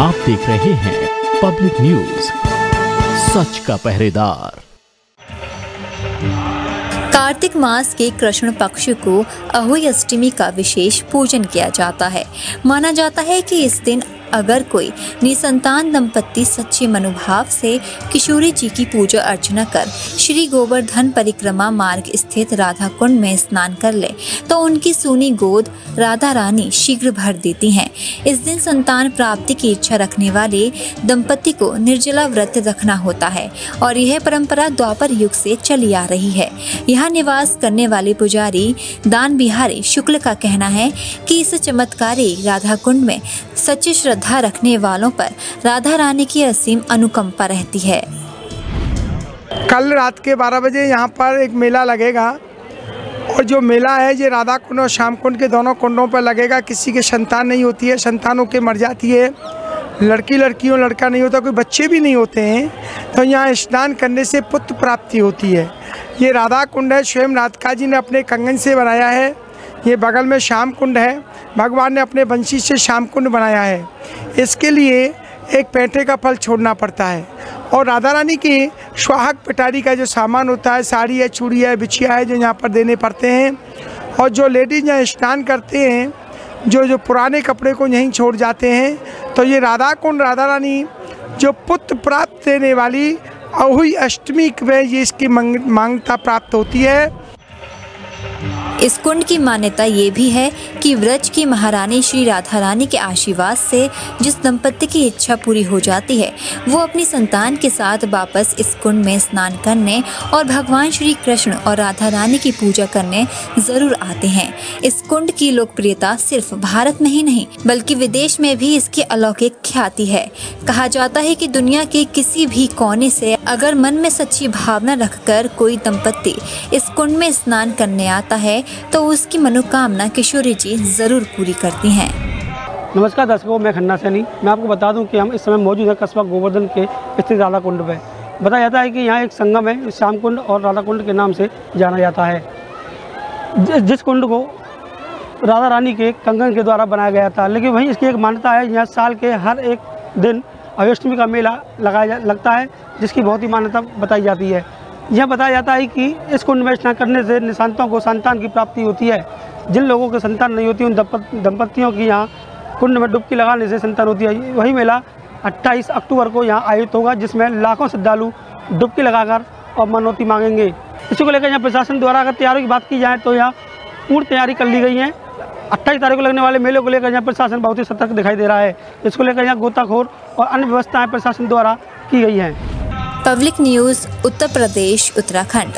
आप देख रहे हैं पब्लिक न्यूज़ सच का पहरेदार। कार्तिक मास के कृष्ण पक्ष को अहोई अष्टमी का विशेष पूजन किया जाता है। माना जाता है कि इस दिन अगर कोई निसंतान दंपत्ति सच्चे मनोभाव से किशोरी जी की पूजा अर्चना कर श्री गोवर्धन परिक्रमा मार्ग स्थित राधा कुंड में स्नान कर ले तो उनकी सूनी गोद राधा रानी शीघ्र भर देती हैं। इस दिन संतान प्राप्ति की इच्छा रखने वाले दंपति को निर्जला व्रत रखना होता है और यह परंपरा द्वापर युग से चली आ रही है। यहाँ निवास करने वाले पुजारी दान बिहारी शुक्ल का कहना है कि इस चमत्कारी राधा कुंड में सच्ची श्रद्धा रखने वालों पर राधा रानी की असीम अनुकंपा रहती है। कल रात के 12 बजे यहाँ पर एक मेला लगेगा और जो मेला है, ये राधा कुंड और श्याम कुंड के दोनों कुंडों पर लगेगा। किसी के संतान नहीं होती है, संतानों के मर जाती है। लड़की लड़कियों, लड़का नहीं होता, कोई बच्चे भी नहीं होते हैं। तो यहाँ स्नान करने से पुत्र प्राप्ति होती है। ये राधा कुंड है, स्वयं राधिका जी ने अपने कंगन से बनाया है। ये बगल में श्याम कुंड है। भगवान ने अपने वंशी से श्याम कुंड बनाया है। इसके लिए एक पैंटे का फल छोड़ना पड़ता है। और राधा रानी की सुहाग पिटारी का जो सामान होता है, साड़ी है, चूड़ी है, बिछिया है, जो यहाँ पर देने पड़ते हैं। और जो लेडीज़ यहाँ स्नान करते हैं, जो जो पुराने कपड़े को यहीं छोड़ जाते हैं तो ये राधा कुंड राधा रानी जो पुत्र प्राप्त देने वाली अहुई अष्टमी में ये इसकी माँगता प्राप्त होती है। इस कुंड की मान्यता ये भी है कि व्रज की महारानी श्री राधा रानी के आशीर्वाद से जिस दंपत्ति की इच्छा पूरी हो जाती है, वो अपनी संतान के साथ वापस इस कुंड में स्नान करने और भगवान श्री कृष्ण और राधा रानी की पूजा करने ज़रूर आते हैं। इस कुंड की लोकप्रियता सिर्फ़ भारत में ही नहीं, बल्कि विदेश में भी इसकी अलौकिक ख्याति है। कहा जाता है कि दुनिया के किसी भी कोने से अगर मन में सच्ची भावना रखकर कोई दंपत्ति इस कुंड में स्नान करने आता है तो उसकी मनोकामना किशोरी जी ज़रूर पूरी करती हैं। नमस्कार दर्शकों मैं खन्ना सैनी। मैं आपको बता दूँ कि हम इस समय मौजूद हैं कस्बा गोवर्धन के स्थित राधा कुंड पर बताया जाता है कि यहाँ एक संगम है श्याम कुंड और राधा कुंड के नाम से जाना जाता है। जिस, कुंड को राधा रानी के कंगन के द्वारा बनाया गया था लेकिन वहीं इसकी एक मान्यता है यहाँ साल के हर एक दिन अष्टमी का मेला लगाया लगता है जिसकी बहुत ही मान्यता बताई जाती है। यह बताया जाता है कि इस कुंड में स्नान करने से निशांतों को संतान की प्राप्ति होती है। जिन लोगों को संतान नहीं होती, उन दंपतियों की यहाँ कुंड में डुबकी लगाने से संतान होती है। वही मेला 28 अक्टूबर को यहाँ आयोजित होगा, जिसमें लाखों श्रद्धालु डुबकी लगाकर और मनोती मांगेंगे। इसी को लेकर यहाँ प्रशासन द्वारा अगर तैयारी की बात की जाए तो यहाँ पूर्ण तैयारी कर ली गई है। अट्ठाईस तारीख को लगने वाले मेले को लेकर यहाँ प्रशासन बहुत ही सतर्क दिखाई दे रहा है। इसको लेकर यहाँ गोताखोर और अन्य व्यवस्थाएँ प्रशासन द्वारा की गई हैं। Public news Uttar Pradesh Uttarakhand